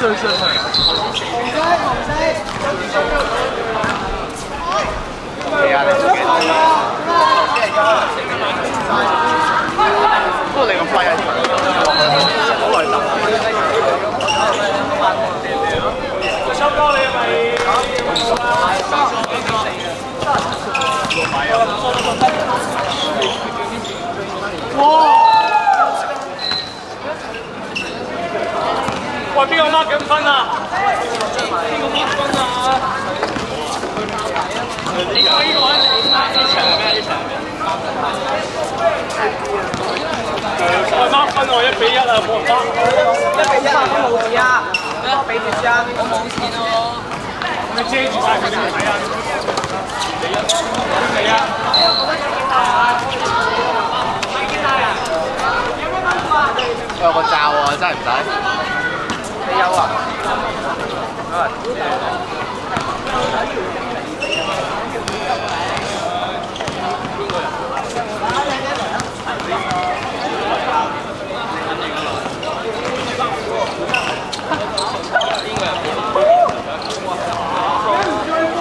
衰衰衰衰！係啊，你做幾多？不過你咁快啊！好耐等。收哥你咪？哇！喂，邊個 mark 緊分啊？邊個 mark 分啊？呢個呢個呢場咩？呢場咩？我 mark 分我，一比一啊，冇 mark。一比一啊，我冇錢啊，我俾條先，我冇錢咯。你遮住曬佢哋唔睇啊！嚟啊！我有個罩喎，真係唔使。你有啊？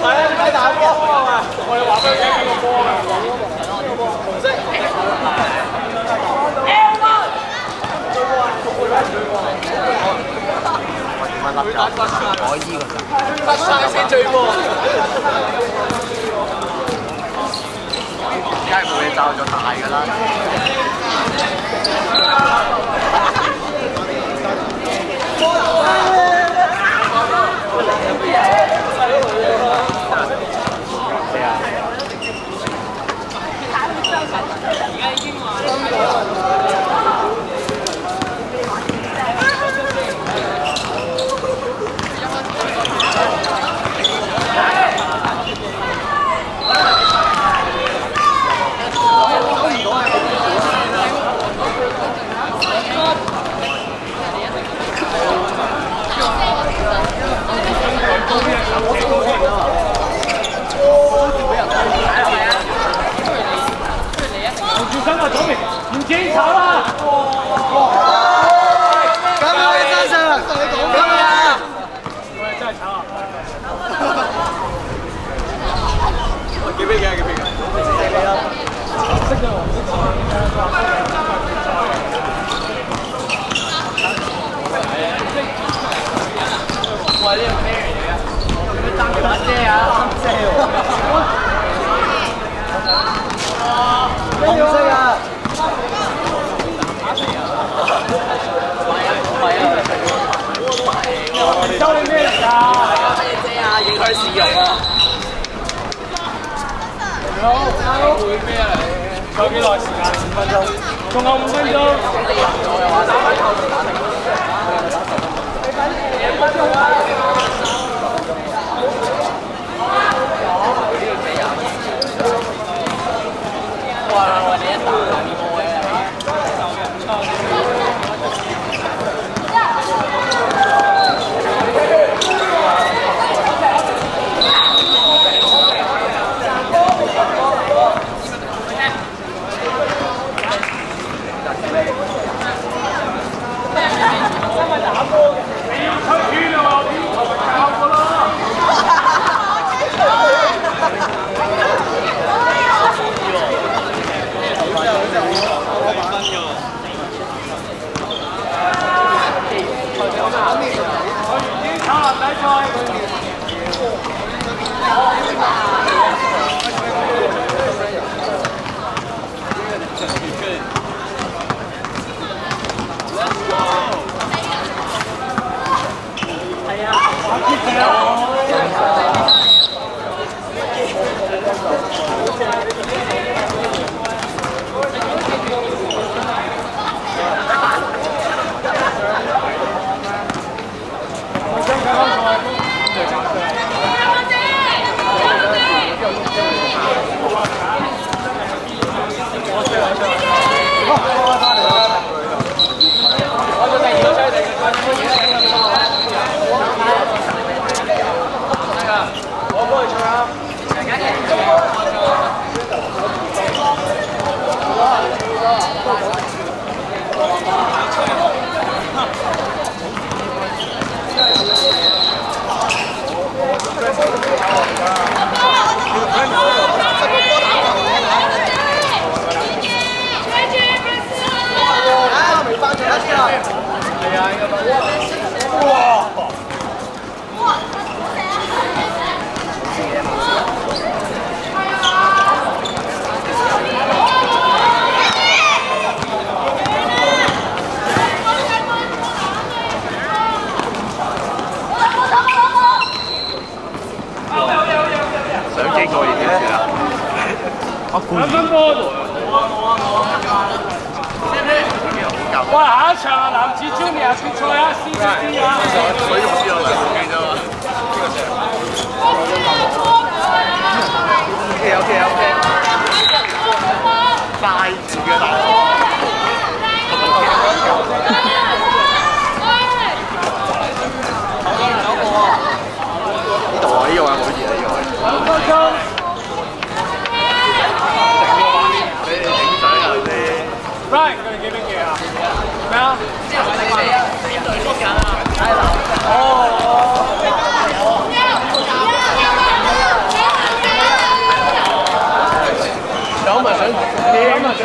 係啊，你睇打波啊！我哋話俾你聽邊個波啊！紅色。乜粒罩？我依個罩。得晒先最波。梗係冇你罩咗大㗎啦。係啊。住身啊，左邊唔見炒啦！咁我喺身上，同你講緊啊！喂，真係炒啊！幾杯嘅？幾杯嘅？喂，呢個咩嚟嘅？你爭幾把遮啊？遮喎！紅色啊！收你咩嚟㗎？咩遮啊？影響市容啊！會咩嚟？仲有幾耐時間？五分鐘。仲有五分鐘。哇！你一打波嘅。快住嘅大。呢度啊，呢個位好熱啊，呢個位。五分鐘。你哋影相啊先。Right，佢哋幾邊嘅啊？咩啊？有咪想點啊點？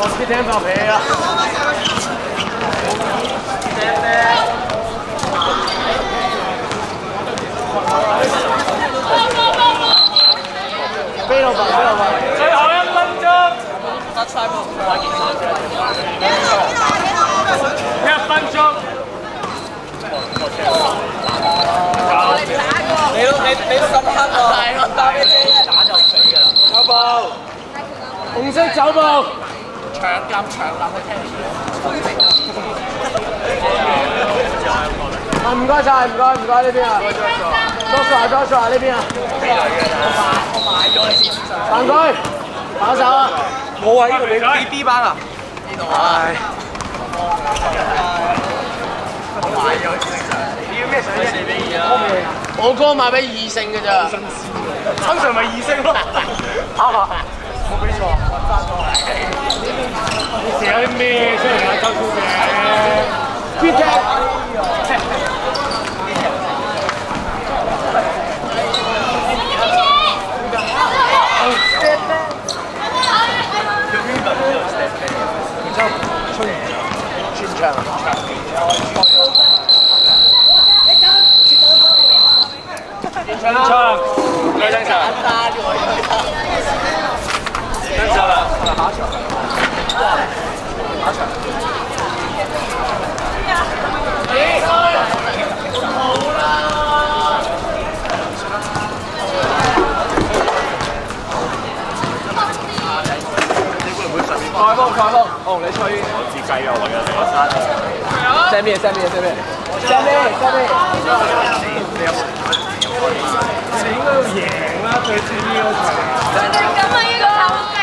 我先聽爆皮啊！飛老闆，飛老闆。最後一分鐘。一分鐘。你都你你都咁黑喎，係咯，打俾你打就死㗎啦。走步。紅色走步。長撳長撳去聽。啊，唔該晒，唔該唔該呢邊啊，Joshua Joshua 呢邊啊，我買咗你先上。行佢，跑手啊，我喺呢度你 B B 班啊？呢度啊。唉，我買咗先上。你要咩水四比二啊？我哥買俾異性嘅咋，通常咪異性咯。冇俾錯，你寫咗啲咩出嚟啊，周小姐？邊隻？全場啊！全場。兩張場。打咗兩場啦。快風快風，哦你吹，我自計啊，我嘅你個山。send 咩 send 咩 send 咩 send 咩 send 咩？應該要贏啦，對住呢個場。咁啊！呢個臭雞，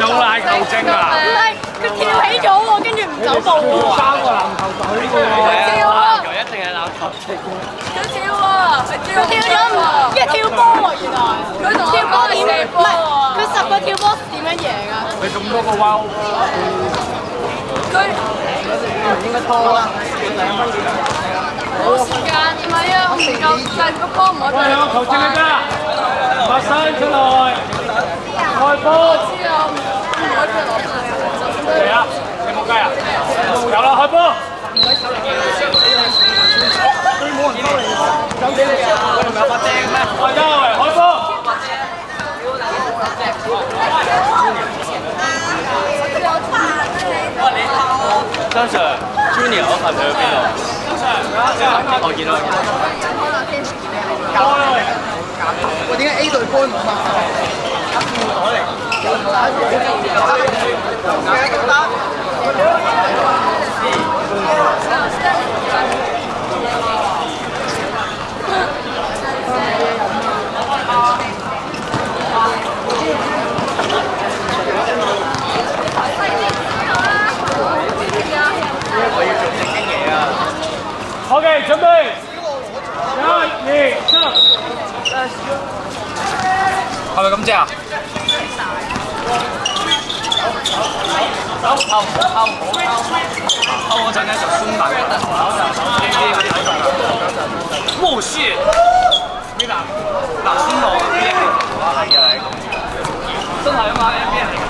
有賴球證啊！唔係佢跳起咗喎，跟住唔走步喎。三個籃球隊喎。跳啊！一定係籃球隊。佢跳啊！佢跳咗唔，跟住跳波喎，原來佢同跳波點唔係佢十個跳波點樣贏啊？你咁多個 wow，佢應該拖啦，冇時間，唔係啊，我唔夠細個波唔可以喂，兩個球證嚟㗎，發生出來，開波，知啊，唔可以攞嚟啊！你冇雞啊？有啦，開波！有俾你啊！我仲有把釘咩？大家嚟開波！張 Sir Junior 嗰份去咗邊度？我見到。喂點解 A 隊波唔啊？我要做正經嘢啊！OK，準備，一、二、三。係咪咁啫啊？偷偷偷偷嗰陣咧就寬大嘅，呢啲嗰啲喺度㗎。冇事。呢嗱嗱先我 NBA 係啊係。真係啊嘛 NBA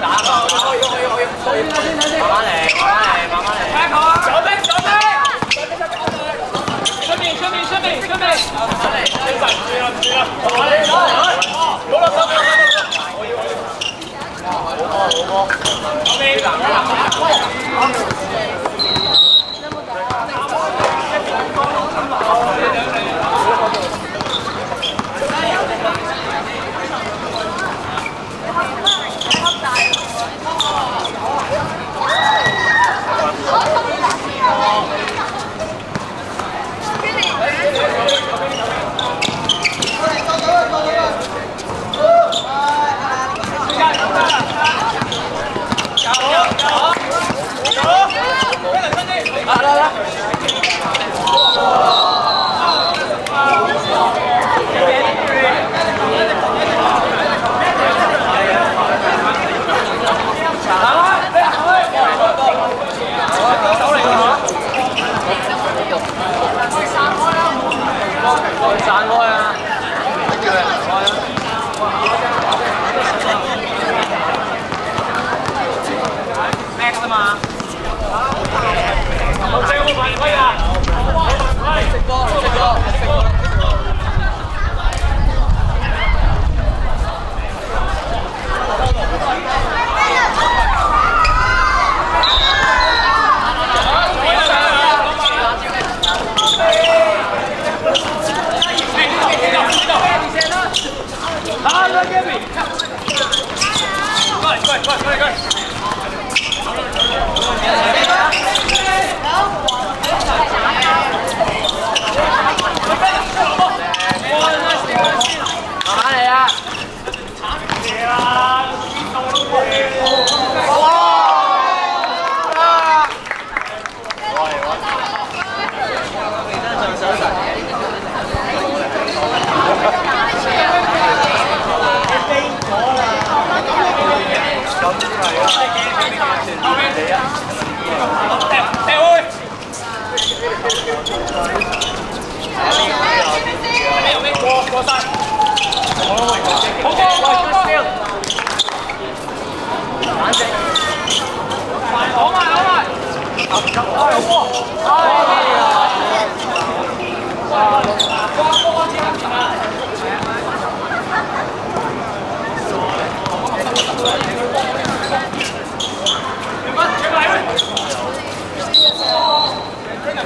個可以。聽話。慢打嘛，可以可以可以，慢慢嚟，慢慢嚟，慢慢嚟。开球，小兵小兵，出面出面出面出面，慢嚟，你快唔住啦唔住啦，好嚟好嚟，好啦得啦得啦，我要我要，好波好波，小兵，来去！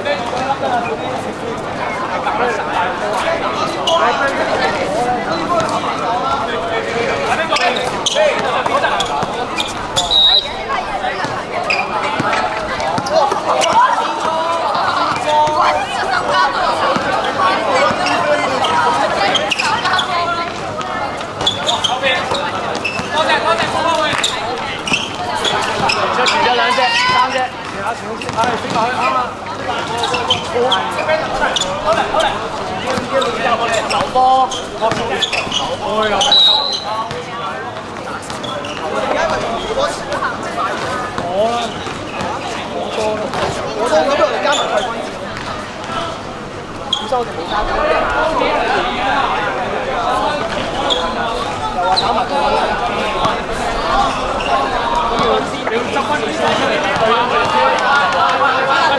過過晒！好波好波！冷靜。好埋好埋！哎，好波！哎呀！多謝多謝，好波會。就除咗兩隻、三隻。哎，先落去啱啊！好嚟好嚟！走波。哎呀！我啦，我都咁样嚟加埋季军战。点收我哋冇加嘅？又话打埋季咁要你执翻条数出嚟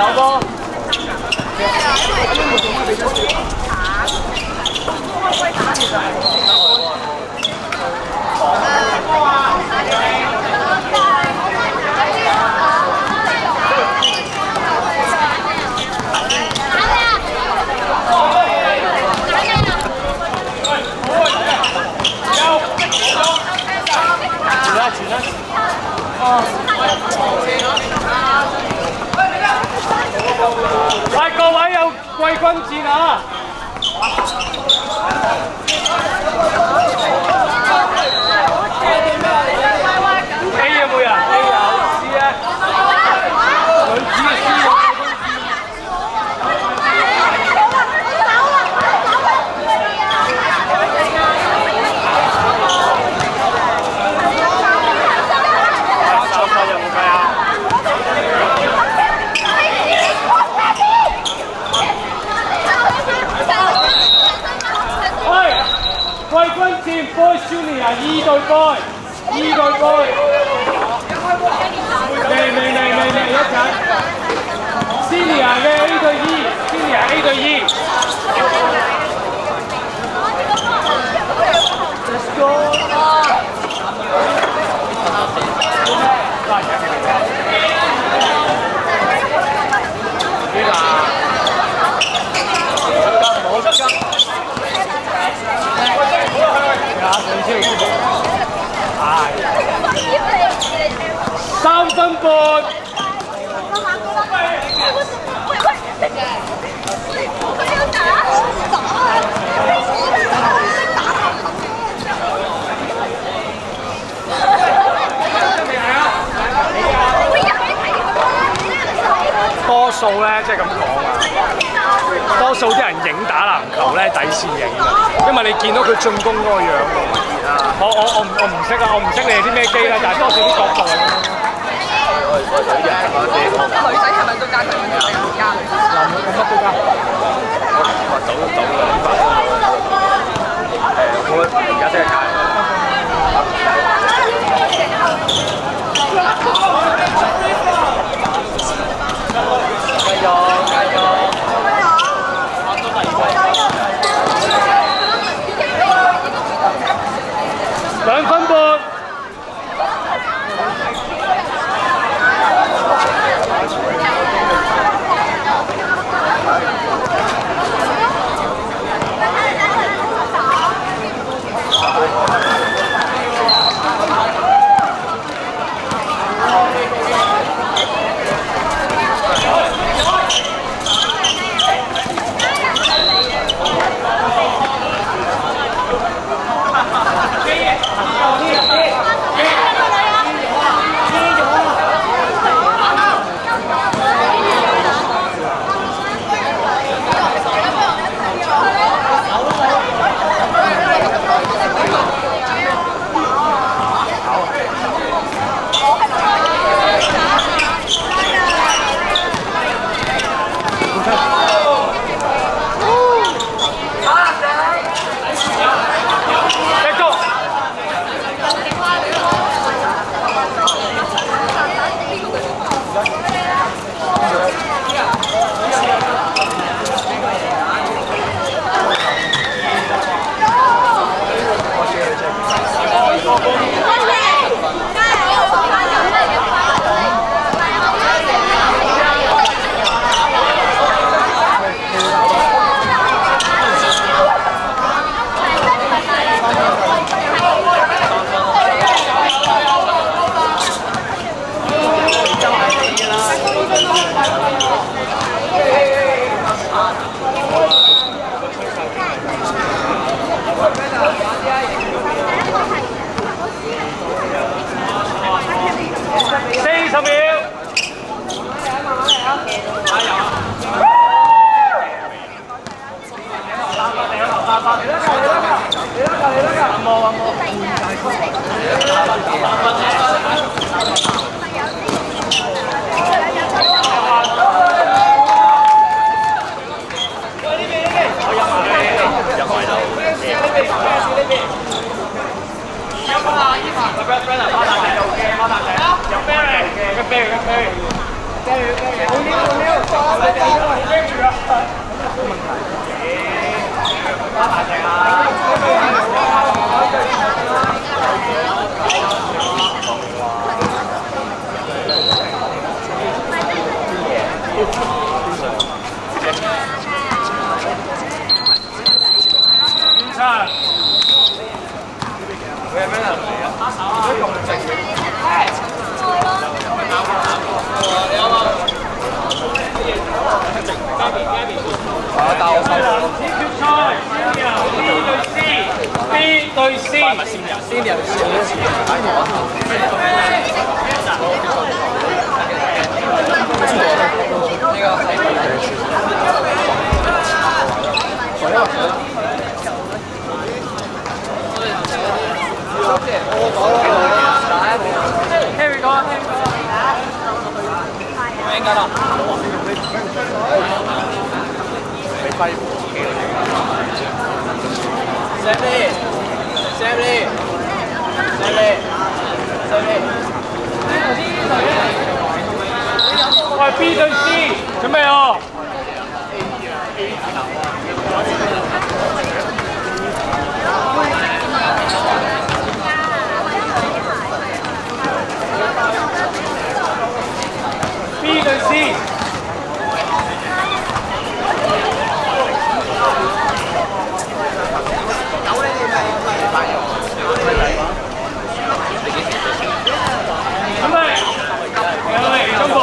老公，对系啊？系，我根本冇做。我我我，um 的 Boys Junior 二对 boy，二对 boy，嚟嚟嚟嚟嚟一阵，Senior 嘅 A 对 E，Senior A 对 E。Let's go！ 三分半。多數咧，即係咁講啊，多數啲人影打籃球咧，底線影㗎，因為你見到佢進攻嗰個樣。我我我唔我唔識啊，我唔識你哋啲咩機啦，但係多數啲角度。女仔係咪都加強定唔加？男女咁乜都加。話走都走啦，呢班誒，我而家真係揀。加三分不？好，大我手。男子决赛，先由 B 对 C，B 对 C，先由 C 对 C。Thank you. 你揮自己嚟。喂，B 對 C，準備哦。B 對 C。準備，有嚟中國。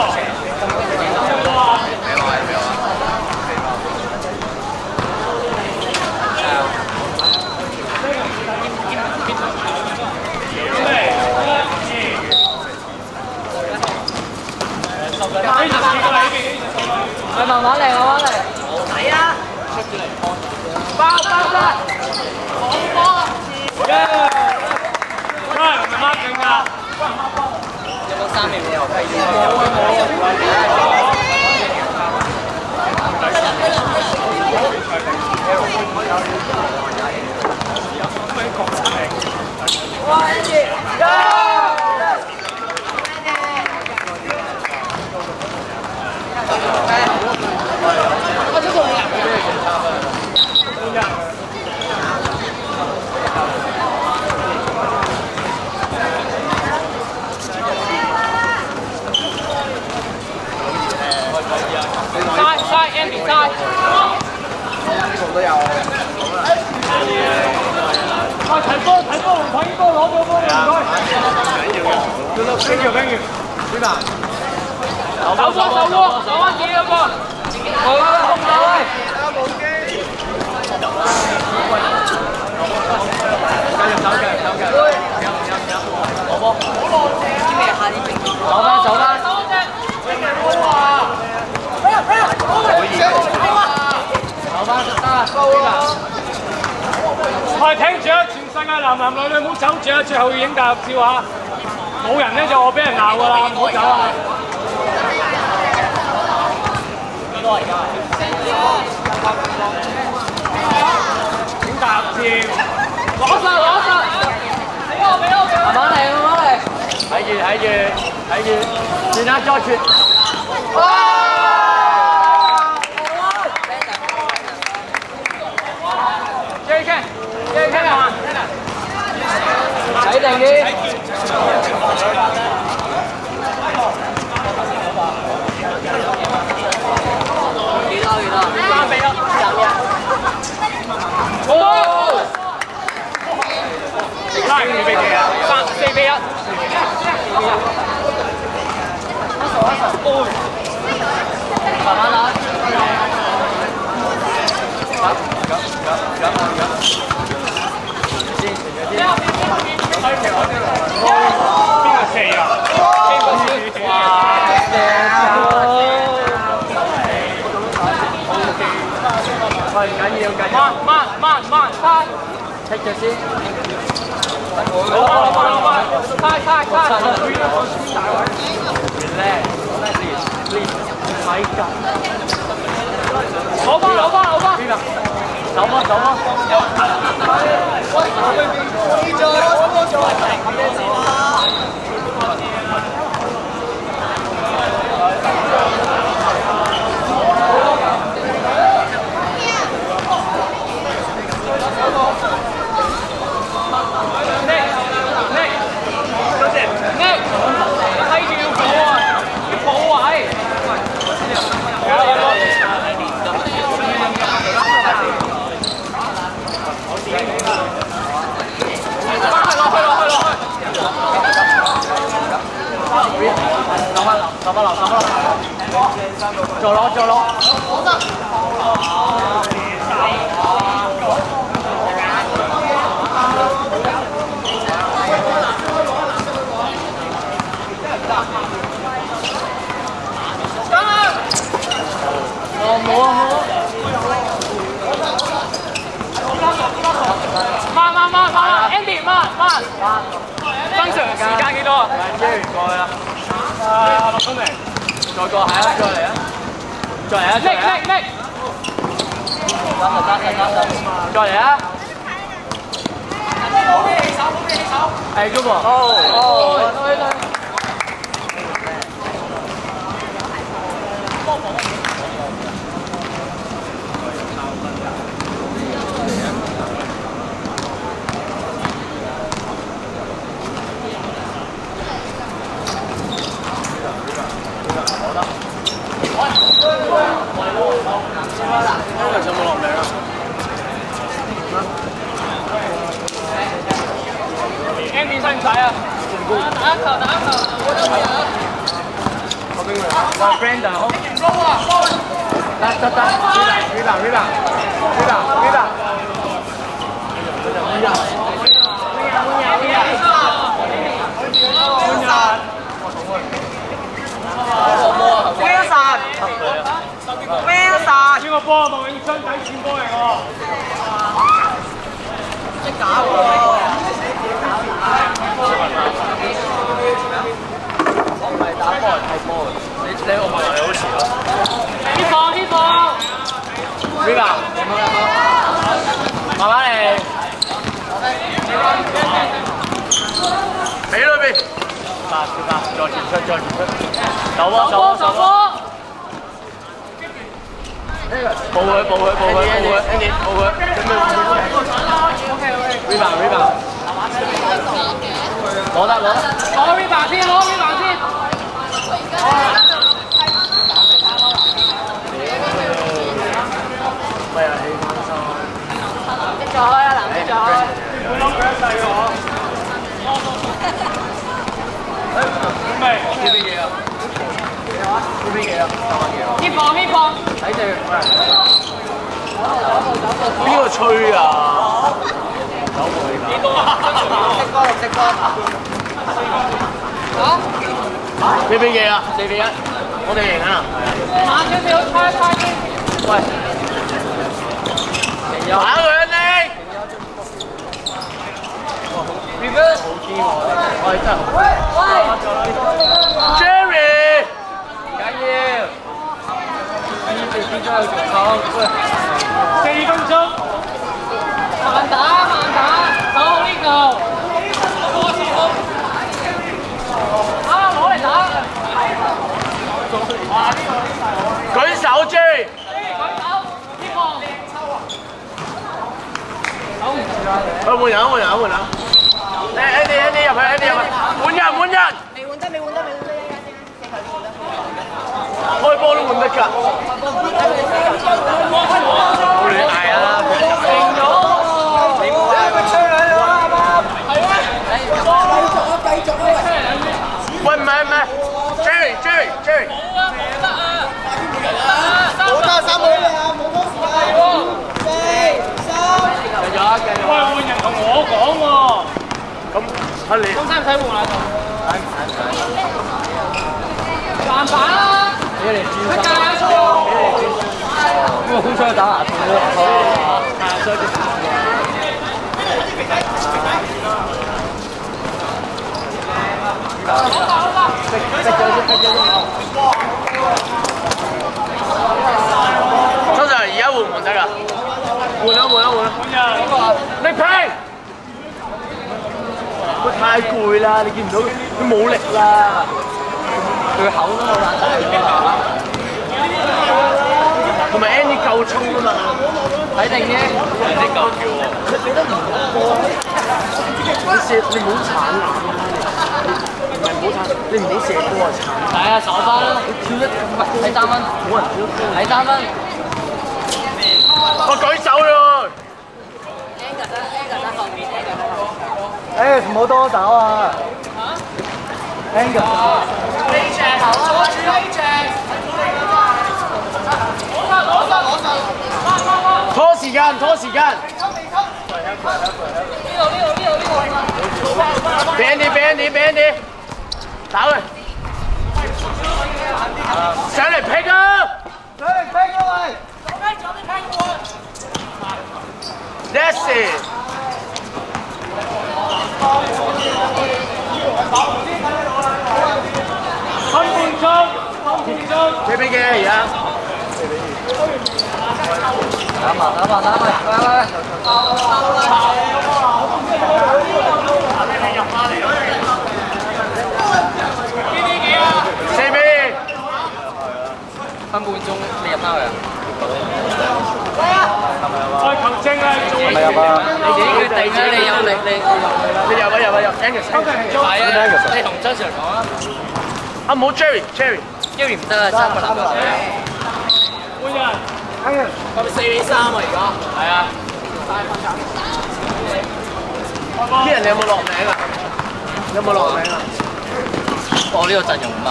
係慢慢嚟，慢慢嚟。快，唔係 mark 緊㗎。嘥嘥 Andy 嘥。快睇波睇波睇波攞咗波唔該。Thank you thank you。邊啊？手波手波，手翻自己嗰個。好啦，控球。走翻，走翻。手只。走翻，得啦，邊啊？快聽住啊！全世界男男女女唔好走住啊！最後要影大合照啊！冇人咧就我俾人鬧噶啦，唔好走啊！影大合照，攞實攞實。俾我俾我俾我。慢慢嚟，慢慢嚟。睇住睇住睇住，轉下再轉。睇定啲。三比一。好。拉二比幾啊？三四比一。慢慢打。邊個四啊？邊個四？喂，緊要緊要，慢慢慢慢，快！踢咗先。老闆老闆老闆，快快快！老闆老闆老闆，邊啊？走吧走啊！我問你好遲咯。呢放呢放。Rita，慢慢嚟。喺裏邊。小白小白，再傳出再傳出。手波手波手波。報佢報佢報佢報佢，Andy 報佢。Rita Rita。攞得攞得。攞 Riva 先，攞 Riva 先。喂啊，起翻身。你再開啊，男仔再開。佢攞佢一世喎。咩？呢啲嘢啊？呢啲嘢啊？呢放呢放。睇住。邊個吹啊？呢個啊？呢邊嘢啊？四比一，我哋贏啊！慢少少，猜一猜先。喂，打佢啊你！Reverse。好堅喎，喂真係。Jerry，緊要。呢邊邊咗去做球，喂，四分鐘。慢打慢打，守好呢球。啊，攞嚟打。舉手 Jerry。去換人，換人，換人。誒，Andy Andy 入去，Andy 入去，換人換人。未換得，未換得，未換得，一間先，四球換得。開波都換得㗎。冇亂嗌啊！停咗。你冇嗌佢吹兩啊嘛？係咩？喂，唔係唔係，Jerry Jerry Jerry。冇得三個啊！冇多時間。四三。繼續啊，繼續喂，啊。換人同我講喎。咁睇你。咁使唔使換啊？籃板啊！俾你專心。佢架錯。俾你專心。因為好想打牙痛喎。哦。係啊，所以啲。通常而家換唔換得㗎？換啊換啊換啊！換人。力拼！佢太攰啦，你見唔到佢冇力啦，佢口都冇爛晒。同埋 Andy 夠衝啊嘛，睇定啫。Andy 夠跳喎。你都唔波，你射你唔好鏟籃啊！唔係唔好鏟，你唔好射波啊鏟。係啊，手翻啦，你跳得唔係睇三分，冇人跳得高。睇三分。我舉手咯。Angus 得，Angus 得後面，Angus 得後面。誒，唔好多手啊！Angus，拖時間，拖時間。俾 Andy，俾 Andy，俾 Andy，打佢。上嚟劈啊！上嚟劈啊喂！That's it。分半鐘，分半鐘。俾俾嘅而家。得嘛？得嘛？得嘛！喂喂喂！收啦收啦！好啊！我唔知你喺邊啊！快啲嚟入翻嚟啦！邊啲幾啊？四邊。分半鐘，你入冇人？係啊。再求證啊！你有冇啊？你你有冇？你有啊。有啊。有！Angus，係啊，你同張 Sir 講啊。啊。唔好 Jerry，Jerry，Jerry 唔得啊！三個人。我哋四比三啊而家。係啊，啲人你有冇落名啊？有冇落名啊？我呢個陣容唔啱。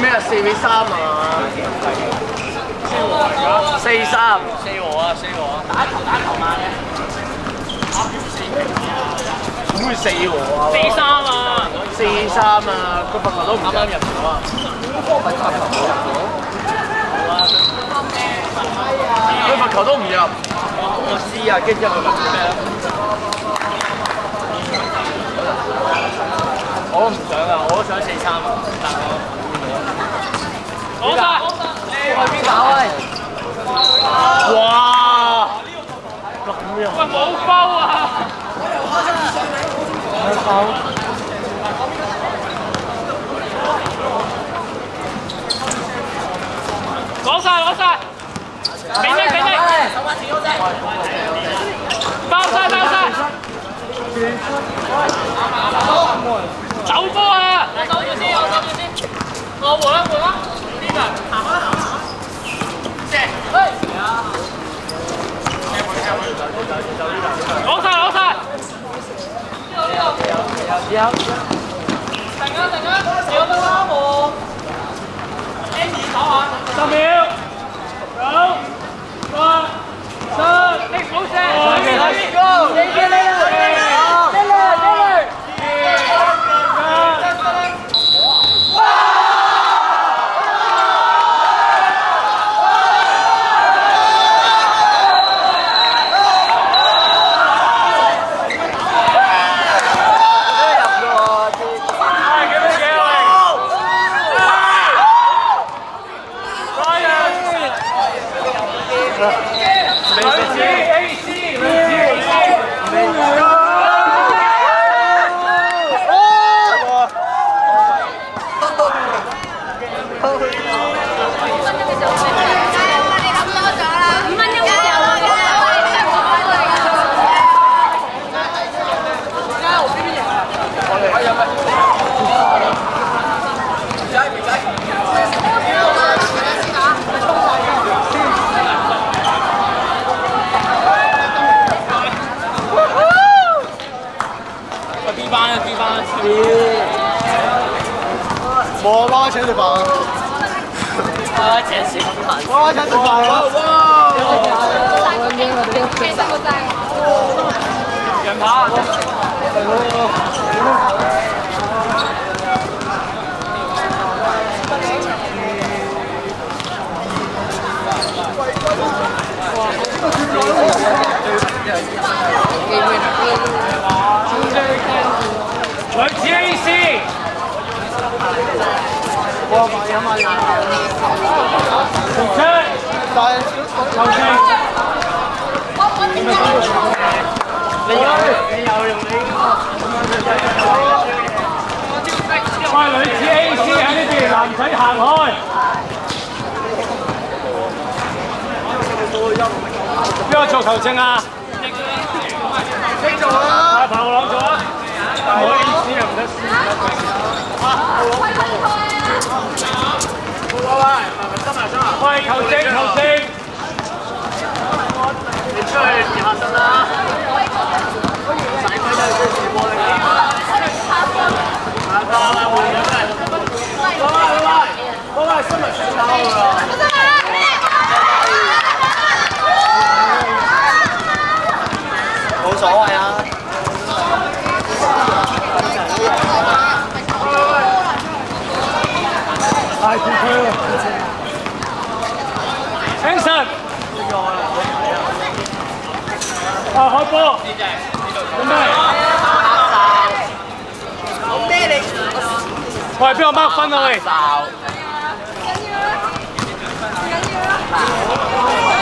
咩啊？四比三啊？四三。四和啊，四和啊！打球打球慢嘅。點會四和啊？四三啊！四三啊！個罰球都唔啱啱入咗啊！佢罰球都唔入。我知啊，跟住佢罰咩啊？我都唔想啊，我都想四三啊，但係我。攞晒！去邊打喂？哇！咁樣。喂，冇包啊！攞晒攞晒！俾你俾你！包晒包晒！走波啊！我守住先，我守住先。我換啦換啦，呢個行開行開。借。攞晒攞晒！停啊停啊！少得啦我。Andy 手下。十秒。九。八。七。你唔好射。上面上面。Go！你嘅你啦。你啦你啦。五分鐘嘅時候我喂，B 班啊，B 班啊！我媽請食飯啊！啊，請小朋我媽請食飯啊！其實好正。人跑。女子喂，女子 A.C. 喺呢邊，男仔行開。邊個做球證啊？你做啊！阿彭朗做啊！我 A.C. 又唔得輸。喂喂，係咪真係真啊？喂，球證球證，你出去試下身啦！使鬼都係追住波你㗎。係啊，換咗咩？喂喂喂，嗰個係新聞選手㗎喎。冇所謂啊！大住佢喎。Anson，啊開波，做咩？喂，邊個 mark 分啊喂？開波，A 直拋，A 直拋。啊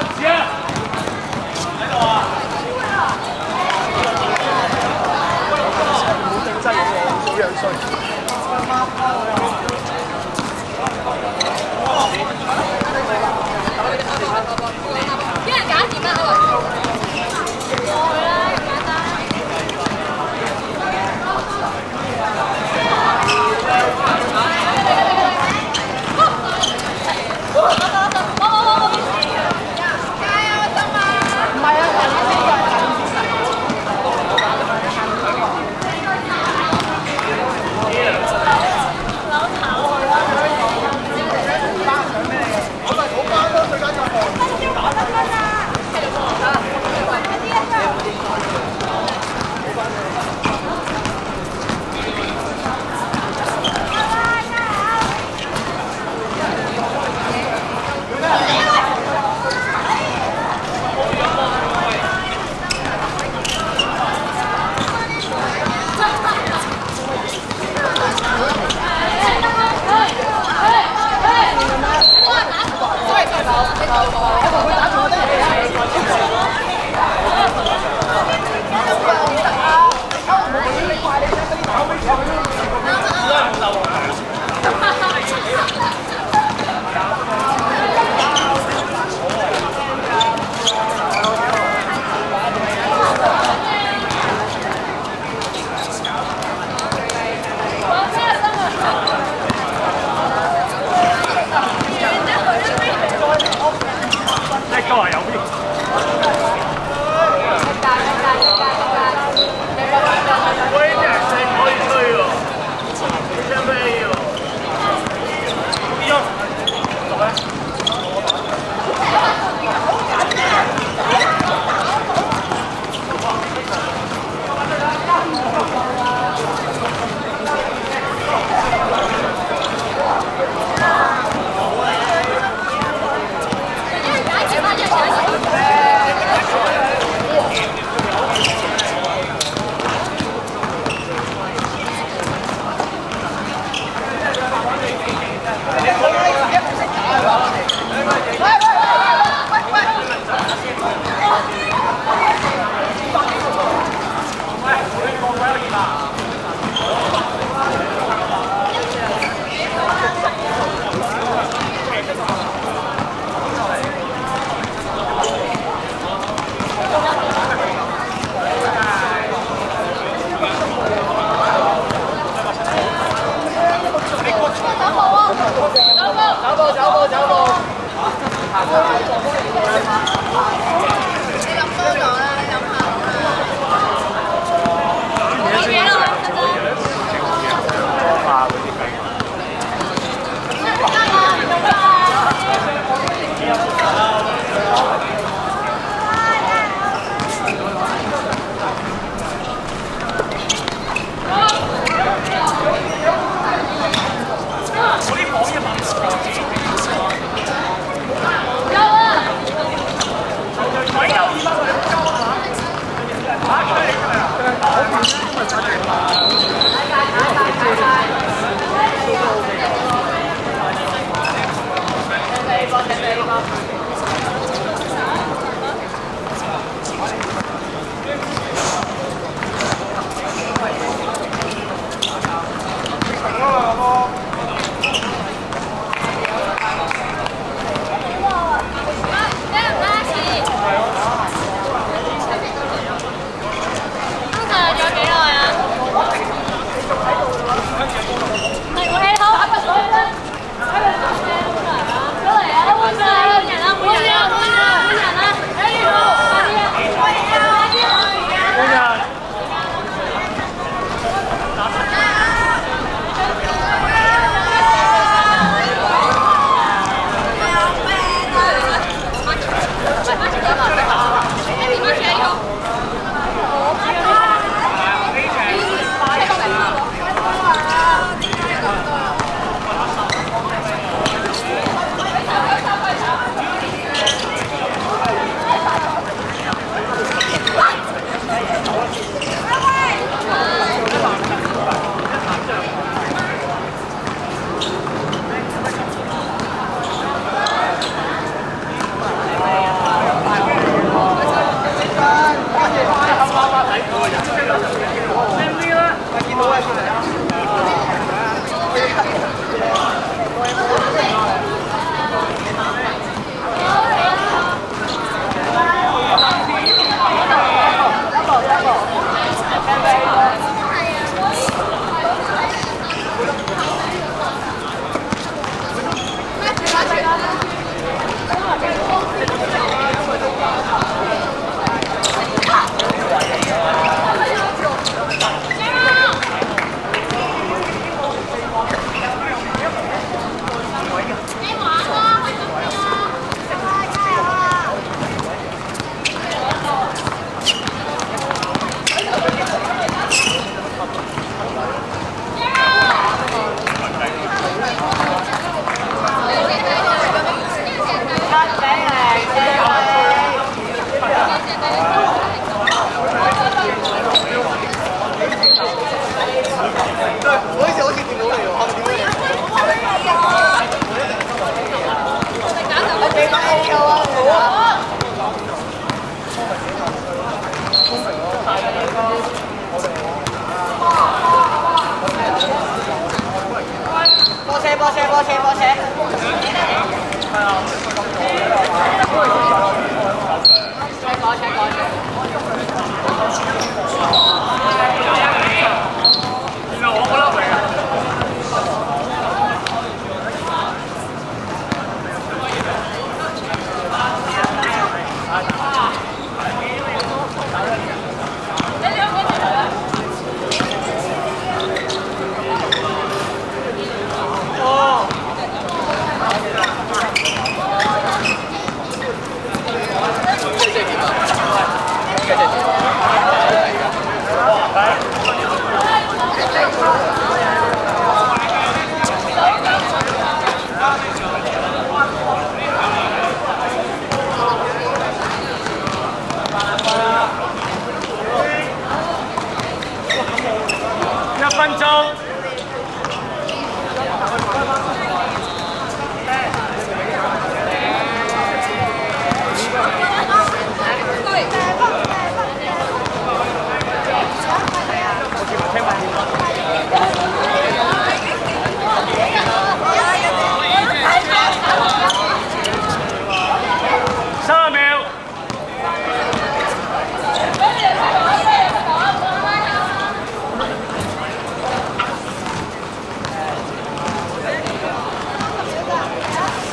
好樣衰。啲人揀點啊？過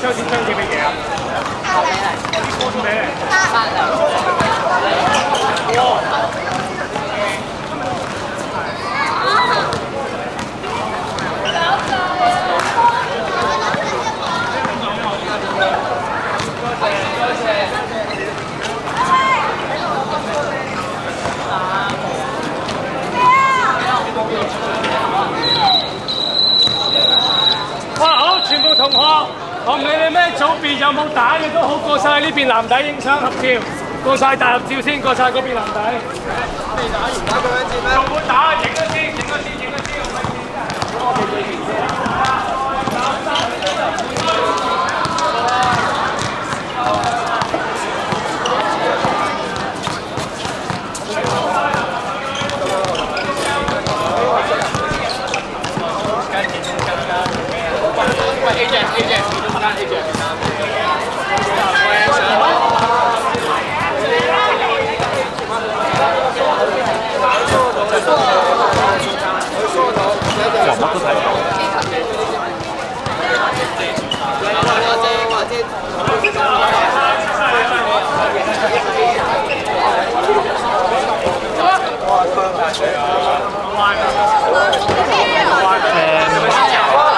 張先張幾乜嘢啊？波先俾你。哇！好，全部同學，我唔理你咩組別，有冇打嘅都好，過晒呢邊男仔影相合照，過晒大合照先，過晒嗰邊男仔。未打完打咁樣先咩？仲會打，欢迎小宝宝嗯好的好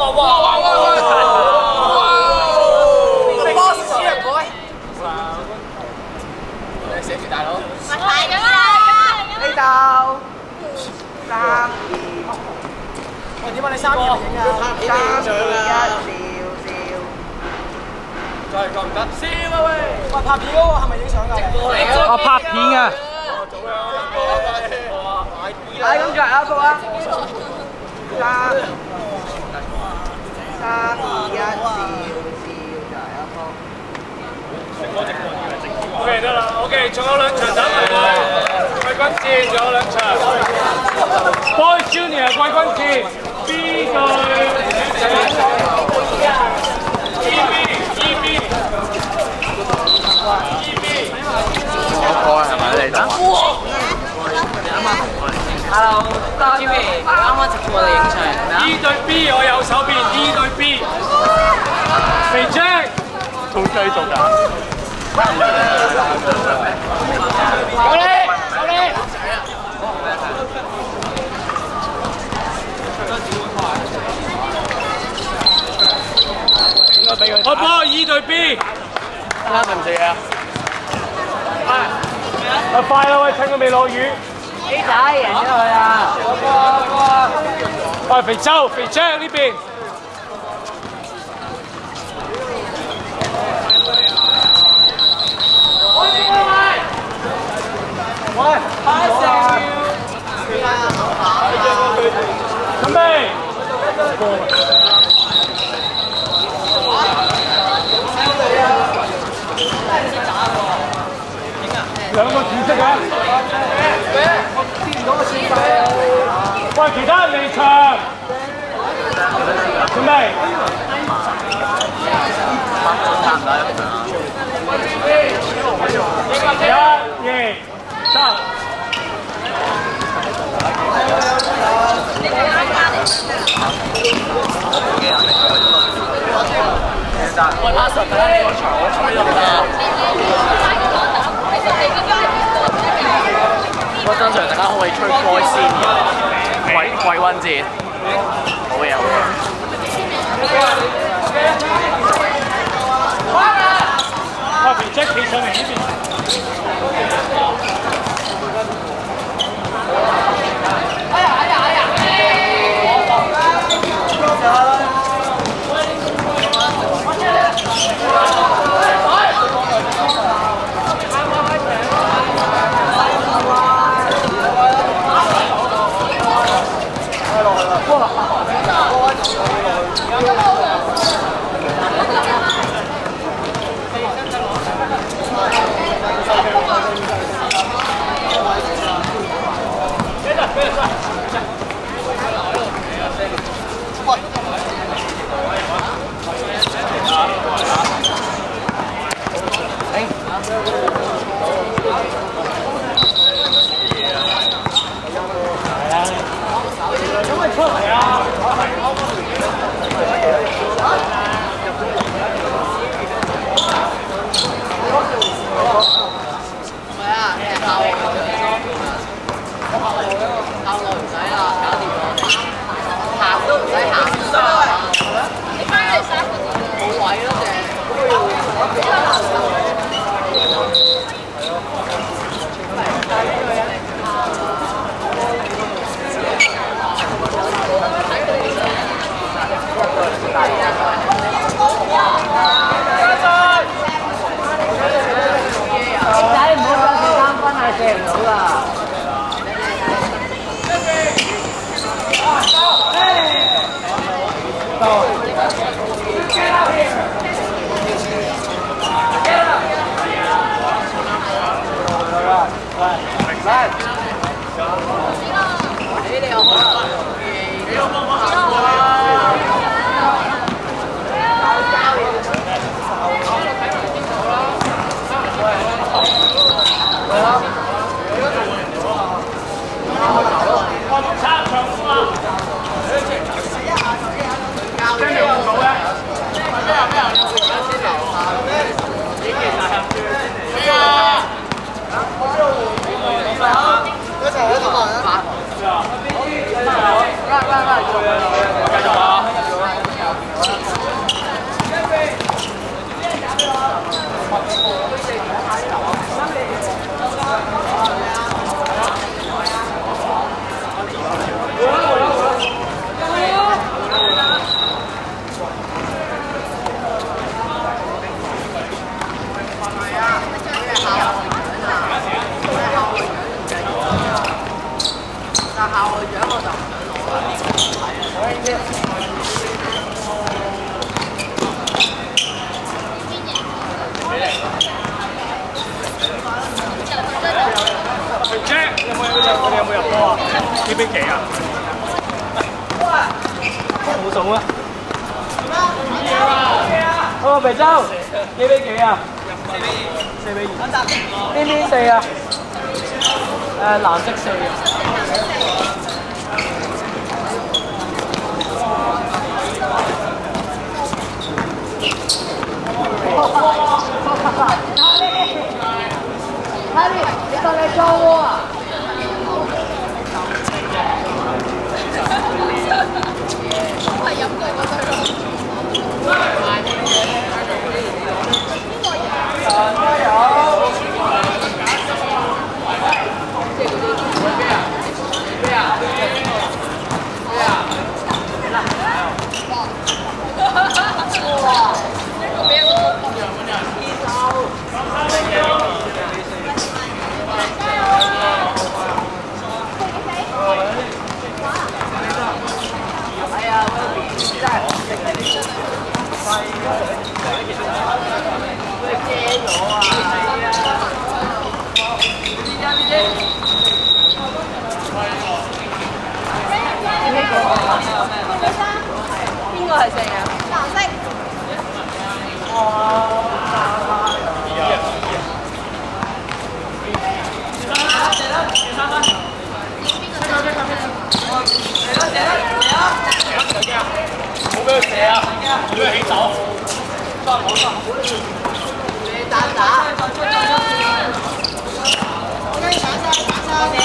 哇哇哇哇哇！波士啊，boy！寫住大佬。呢度三二，喂點解你三二影啊？三二一，笑笑。再夠唔得？笑啊喂！喂拍片嗰個係咪影相㗎？我拍片啊！係咁就一個啊！三三二一，笑笑就係一個。OK 得啦，OK，仲有兩場打埋喎，季軍戰仲有兩場。Boy Junior 季軍戰，B 隊 EB EB EB。我係咪你打？Hello，多 TV，啱啱直接我哋影相。E 對 B，我右手邊 E 對 B，肥 Jack，好繼續啊！有你有你。開波 E 對 B，啱對唔住啊！啊快啦喂，趁佢未落雨。A 仔贏咗佢啊！喂，肥周，肥張呢邊。準備。兩個紫色嘅。喂，其他人離場。準備。一、二、三。我拍實咧呢個場，我吹得唔得？嗰張場大家可以吹開先嘅，季季温戰，好嘢好喂，肥姐企上嚟呢邊。肥好的好的好的好的冇俾佢射啊！要佢起手，得唔好你打打。跟住上身，上身。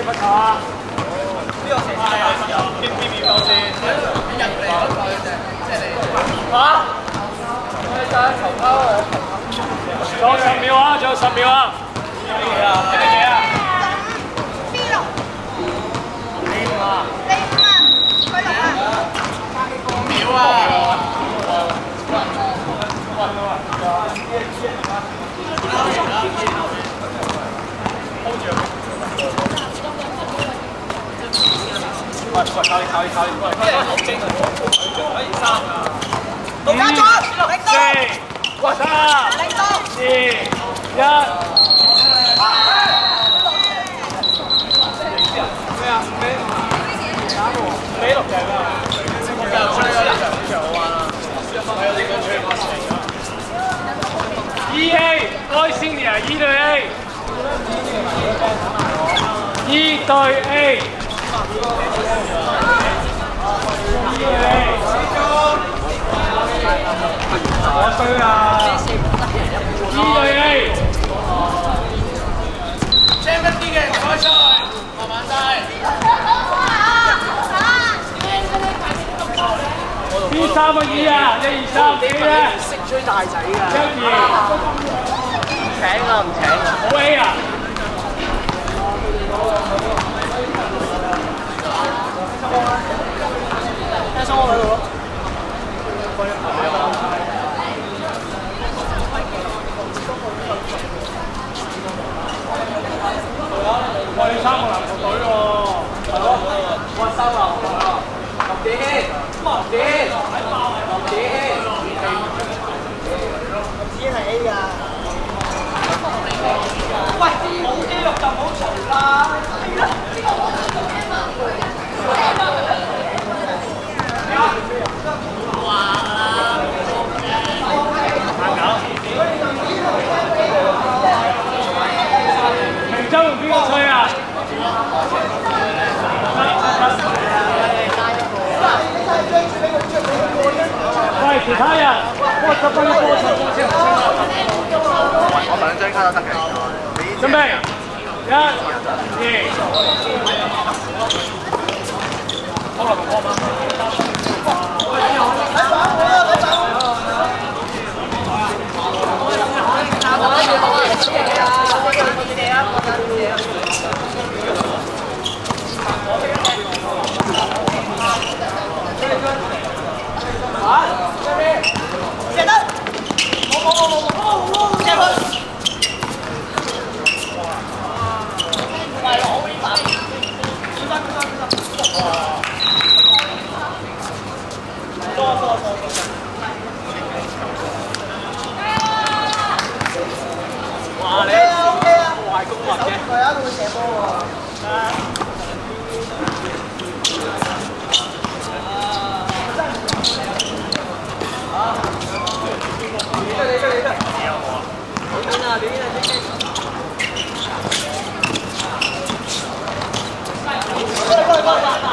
唔錯啊，呢個成績，先知秒先，人哋攞咗隻，謝你。嚇？再一球高啊！再十秒啊！再十秒啊！定啊！定啊！快落啊！快落啊！快落啊！喂喂，快啲，快啲，快啲，快啲，好驚啊！五、四、哇塞，零到，哇、三，零到，二、A，開先，A，二對 A。三個籃球隊喎，係咯，我收啦，十點，十點，十點，只係 A 㗎。喂，冇肌肉就唔好嘈啦。明州用邊個吹啊？喂，其他人，我執翻啲波場波先。我兩張卡都得嘅。準備，一、二。哇！你啊，OK 啊，壞公物嘅。係啊，佢會射波喎。没事没事没事没有我我快快快快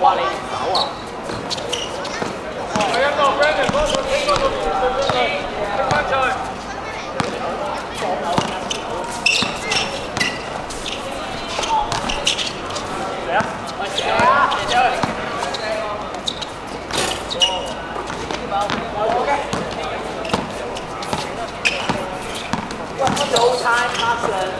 哇！你手啊！早餐 action。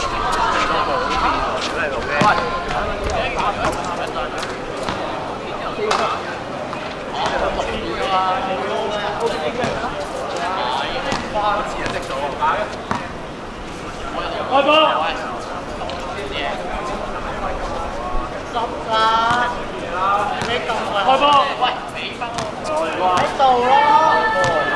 開波！開波！喺度咯。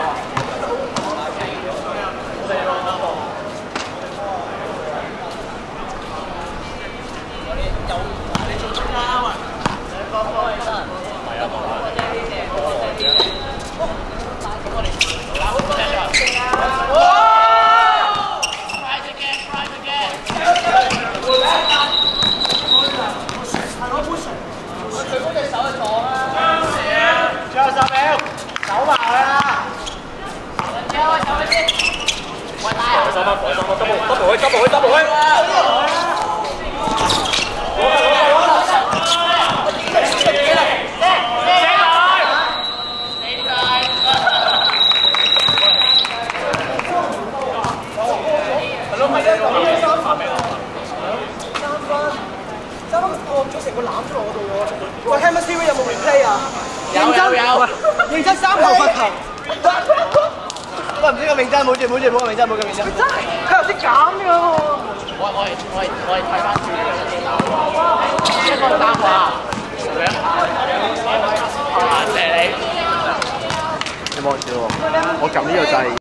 手翻火，手翻 double double 去，double 去，double 去！喂，Hammer TV 有冇 replay 啊？有有有。认真三球罚球。 喂，唔知咁認真，冇住冇住冇咁認真，冇咁認真。真係，佢頭先咁樣喎。我我係我係我係睇翻轉嘅電腦，一個三話，謝謝你。有冇笑喎？我撳呢個掣。